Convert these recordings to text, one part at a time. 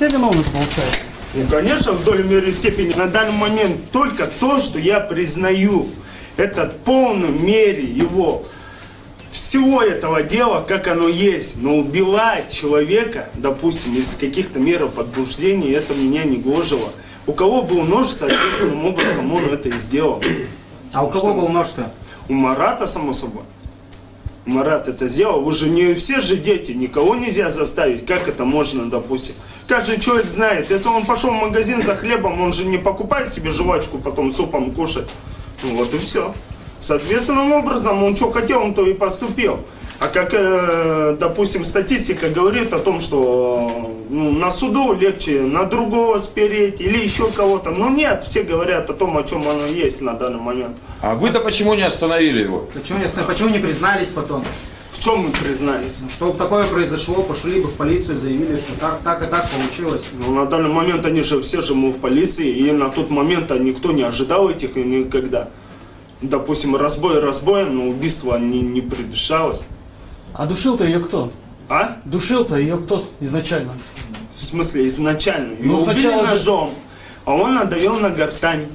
Все виновны, получается. Ну, конечно, в доле меры степени. На данный момент только то, что я признаю. Это в полной мере его всего этого дела, как оно есть. Но убивать человека, допустим, из каких-то мер подбуждений, это меня не гложило. У кого был нож, соответственным образом он это и сделал. А у кого был нож-то? У Марата, само собой. Марат это сделал. Вы же не все же дети, никого нельзя заставить. Как это можно, допустим? Каждый человек знает, если он пошел в магазин за хлебом, он же не покупает себе жвачку, потом супом кушать. Ну вот и все. Соответственным образом он что хотел, он то и поступил. А как, э, допустим, статистика говорит о том, что ну, на суду легче на другого спереть или еще кого-то. Но нет, все говорят о том, о чем оно есть на данный момент. А вы-то почему не остановили его? Почему, не, оста- почему не признались потом? В чем мы признались? Что такое произошло, пошли бы в полицию, заявили, что так, так и так получилось. Ну, на данный момент они же все же мы в полиции, и на тот момент никто не ожидал этих и никогда. Допустим, разбой разбоем, но убийство не, не предрешалось. А душил-то ее кто? А? Душил-то ее кто изначально? В смысле, изначально. Его Ну, убили же- ножом, а он надавил на гортань.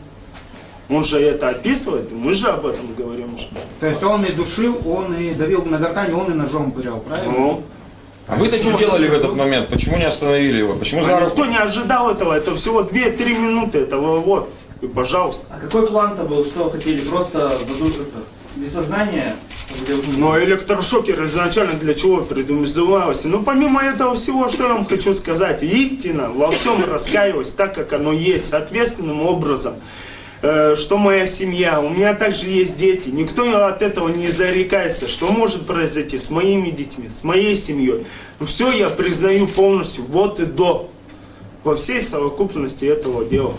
Он же это описывает, и мы же об этом говорим же. То есть он и душил, он и давил на гортань, он и ножом пырял, правильно? Ну, А вы-то что делали в этот момент? Почему не остановили его? Почему за а руку? никто не ожидал этого, это всего 2-3 минуты, этого вот. И пожалуйста. А какой план-то был? Что вы хотели? Просто заду- это, без сознания? Где уже- Но электрошокер изначально для чего предусматривался? Ну, помимо этого всего, что я вам хочу сказать, истина во всем раскаиваюсь так, как оно есть, соответственным образом. Э, Что моя семья, у меня также есть дети, никто от этого не зарекается, что может произойти с моими детьми, с моей семьей. Все я признаю полностью, вот и до, во всей совокупности этого дела.